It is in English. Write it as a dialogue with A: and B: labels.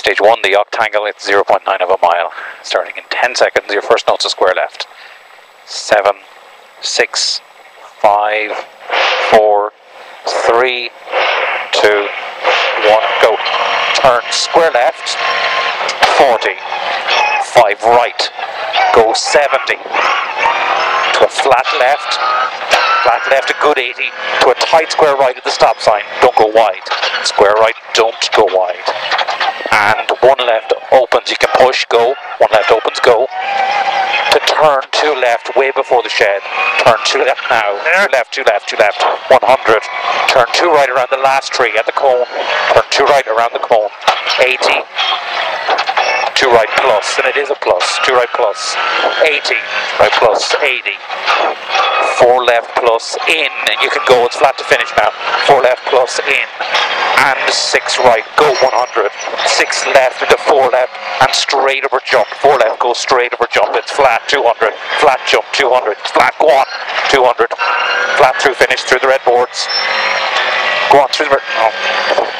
A: Stage 1, the octangle, it's 0.9 of a mile. Starting in 10 seconds, your first note's a square left. 7, 6, 5, 4, 3, 2, 1, go. Turn square left, 40, 5 right, go 70, to a flat left, flat left a good 80, to a tight square right at the stop sign, don't go wide. Square right, don't go wide. And one left opens, you can push, go, one left opens, go. To turn two left way before the shed, turn two left now, two left, two left, two left, 100. Turn two right around the last tree at the cone, turn two right around the cone, 80 two right plus, and it is a plus, two right plus, 80, right plus, 80, four left plus, in, and you can go, it's flat to finish now, four left plus, in, and six right, go 100, six left into four left, and straight over jump, four left, go straight over jump, it's flat, 200, flat jump, 200, flat, go on, 200, flat through finish, through the red boards, go on through the oh.